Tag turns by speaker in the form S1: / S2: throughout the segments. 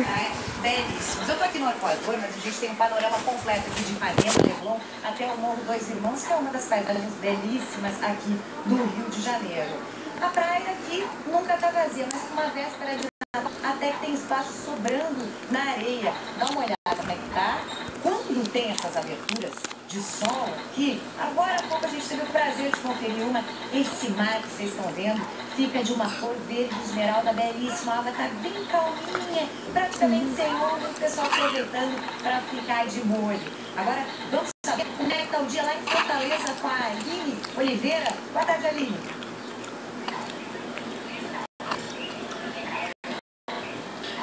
S1: né? Belíssimos. Eu estou aqui no Arcoador, mas a gente tem um panorama completo aqui de Ipanema, Leblon, até o Morro Dois Irmãos, que é uma das paisagens belíssimas aqui do Rio de Janeiro. A praia aqui nunca está vazia, mas uma véspera de Natal até que tem espaço sobrando na areia. Dá uma olhada como é que tá. Quando tem essas aberturas de sol aqui, agora há pouco a gente teve o prazer de conferir uma. Esse mar que vocês estão vendo fica de uma cor verde esmeralda belíssima. A água está bem calminha, praticamente sem onda, o pessoal aproveitando para ficar de molho. Agora, vamos saber como é que está o dia lá em Fortaleza com a Aline Oliveira. Boa tarde, Aline.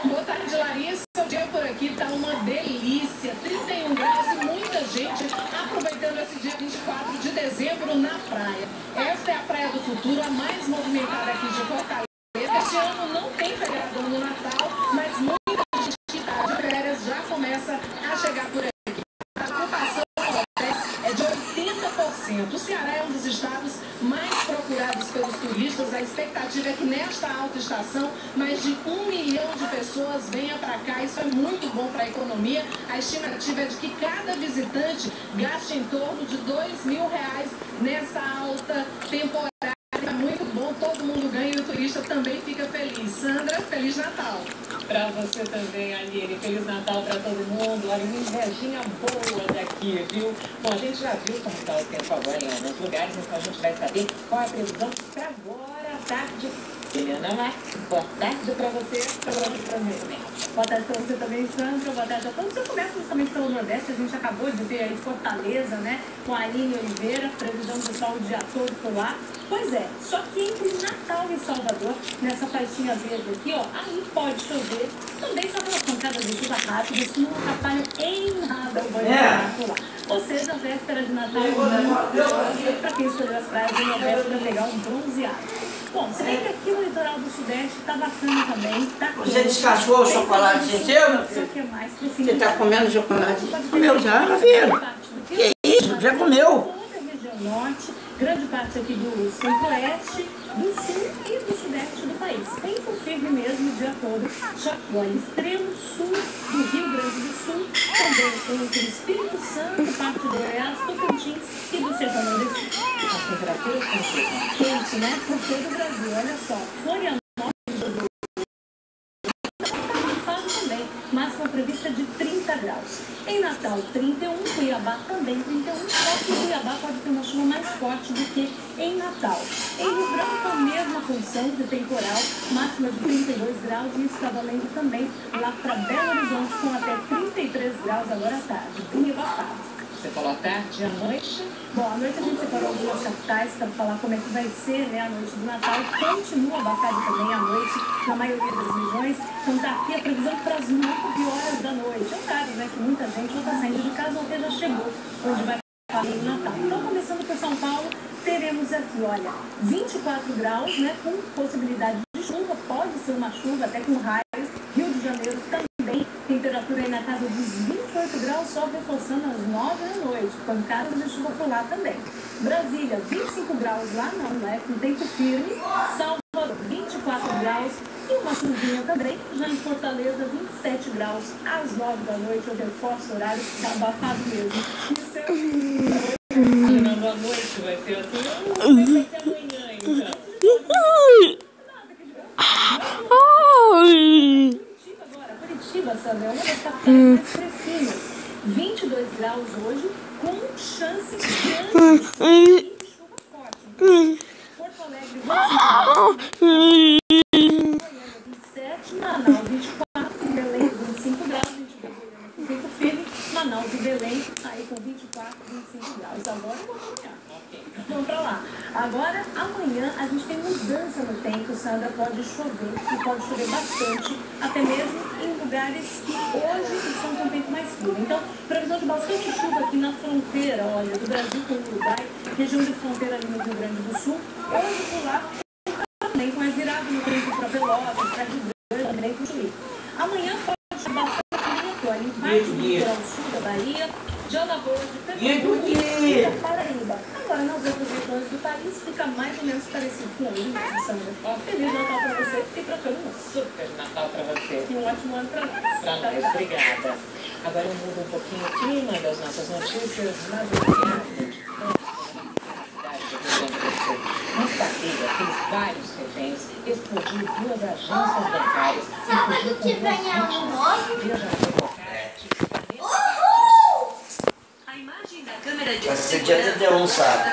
S2: Boa tarde, Larissa. O dia por aqui está uma delícia. 31 graus e muita gente aproveitando esse dia 24 de dezembro na praia. Esta é a Praia do Futuro, a mais movimentada aqui de Fortaleza. Este ano não tem feriado no Natal, mas muita gente que está de férias já começa a chegar por aqui. A ocupação dos hotéis é de 80%. O Ceará é um dos estados mais procurados pelos turistas. A expectativa é que nesta alta estação, mais de um milhão de pessoas venha para cá. Isso é muito bom para a economia. A estimativa é de que cada visitante gaste em torno de dois mil reais nessa alta temporada. Muito bom, todo mundo ganha e o turista também fica feliz. Sandra, Feliz Natal!
S3: Para você também, Aline. Feliz Natal para todo mundo. Olha, uma invejinha boa daqui, viu? Bom, a gente já viu como está o tempo agora em alguns lugares, então a gente vai saber qual é a previsão para agora à tarde. Juliana Marques, boa tarde para você.
S4: Boa tarde para você também, Sandra. Boa tarde a todos. Eu começo justamente pelo Nordeste. A gente acabou de ver aí Fortaleza, né? Com a Aline Oliveira, previsão do sol o dia todo por lá. Pois é, só que entre Natal e Salvador, nessa faixinha verde aqui, ó, aí pode chover. Também só aquelas pancadas de chuva rápidas que não atrapalham em nada o banho
S5: É.
S4: por lá. Ou seja, véspera de Natal para quem escolheu as praias do Nordeste para pegar um bronzeado. Bom, se bem que aqui no litoral do Sudeste tá bacana também, tá
S5: Você descascou o chocolate seu, meu filho?
S4: é mais pro
S5: Você tá comendo chocolate? Comeu já, meu filho? Que isso? Já comeu?
S4: Grande parte aqui do centro-oeste, do sul e do sudeste do país. Tempo firme mesmo o todo. Só que olha, extremo sul do Rio Grande do Sul, também entre o Espírito Santo, parte do Goiás, Tocantins e do Sertão Nordestino.
S1: As temperaturas ficam?
S4: Quente, né? Por todo o Brasil. Olha só, Florianópolis Falo também, máxima prevista de 30 graus. Em Natal, 31, Cuiabá também 31, só que Cuiabá pode ter uma chuva mais forte do que em Natal. Em função de temporal, máxima de 32 graus, e isso está valendo também lá para Belo Horizonte, com até 33 graus agora à tarde, bem abafado.
S3: Você falou à tarde e à noite.
S4: Bom, à noite a gente separou algumas capitais para falar como é que vai ser né, a noite do Natal. Continua abafado também à noite na maioria das regiões. Então tá aqui a previsão para as 9 horas da noite. É um horário né, que muita gente ou está saindo de casa ou até já chegou onde vai fazer o Natal. Então, começando por São Paulo, aqui, olha, 24 graus, né, com possibilidade de chuva. Pode ser uma chuva até com raios. Rio de Janeiro também, temperatura aí na casa dos 28 graus, só reforçando às 9 da noite. Pancadas de chuva por lá também. Brasília, 25 graus lá não, né? Com tempo firme. Salvador, 24 graus. E uma chuvinha também. Já em Fortaleza, 27 graus às 9 da noite. Eu reforço o horário, tá abafado mesmo. Isso é
S3: Imaginando a noite vai ser assim. Vai ser amanhã, então.
S4: Curitiba agora. Curitiba, Sandra, é uma das capitais mais fresquinhas. 22 graus hoje, com chance grande de chuva forte. Porto Alegre, 25 graus. Goiânia, 27. Manaus, 24. Belém, 25 graus. 22 Goiânia com tempo firme. Manaus e Belém, aí com 24, 25 graus. Agora eu vou caminhar. Vamos pra lá. Agora, amanhã, a gente tem mudança no tempo, Sandra. Pode chover e pode chover bastante, até mesmo em lugares que hoje estão com tempo mais frio. Então, previsão de bastante chuva aqui na fronteira, olha, do Brasil com o Uruguai, região de fronteira ali no Rio Grande do Sul. Hoje, por lá, também com mais virado no tempo para Pelotas, para Rio Grande, também para o. Amanhã pode chover bastante vento, olha, em parte do sul da Bahia, de Alagoas, de Pernambuco e da Paraíba. Agora, nas outras regiões do país, fica mais ou menos parecido com hoje, né, Sandra? Ó, Feliz Natal para você e para todo mundo.
S3: Super Natal para você.
S4: E um ótimo ano para nós.
S3: Pra nós, obrigada. Agora eu mudo um pouquinho o clima das nossas notícias. Madrugada de na cidade do Rio Grande do Sul. Uma quadrilha fez vários reféns, explodiu duas agências bancárias e fugiu com duas vítimas. Veja a reportagem.
S1: A imagem da câmera de
S5: Vai ser dia 31, sabe?